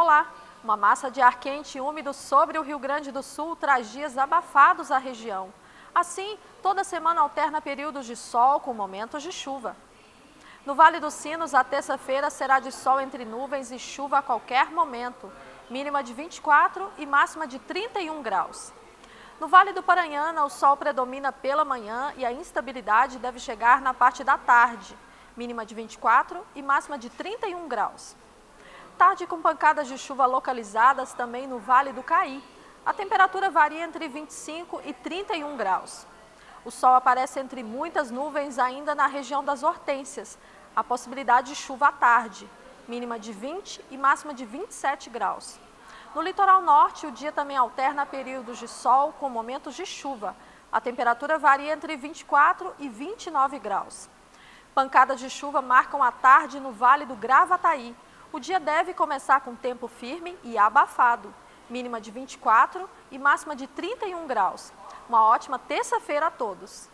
Olá! Uma massa de ar quente e úmido sobre o Rio Grande do Sul traz dias abafados à região. Assim, toda semana alterna períodos de sol com momentos de chuva. No Vale dos Sinos, a terça-feira será de sol entre nuvens e chuva a qualquer momento, mínima de 24 e máxima de 31 graus. No Vale do Paranhana, o sol predomina pela manhã e a instabilidade deve chegar na parte da tarde, mínima de 24 e máxima de 31 graus. Tarde com pancadas de chuva localizadas também no Vale do Caí. A temperatura varia entre 25 e 31 graus. O sol aparece entre muitas nuvens ainda na região das Hortênsias, a possibilidade de chuva à tarde, mínima de 20 e máxima de 27 graus. No litoral norte, o dia também alterna períodos de sol com momentos de chuva. A temperatura varia entre 24 e 29 graus. Pancadas de chuva marcam a tarde no Vale do Gravataí. O dia deve começar com tempo firme e abafado, mínima de 24 e máxima de 31 graus. Uma ótima terça-feira a todos!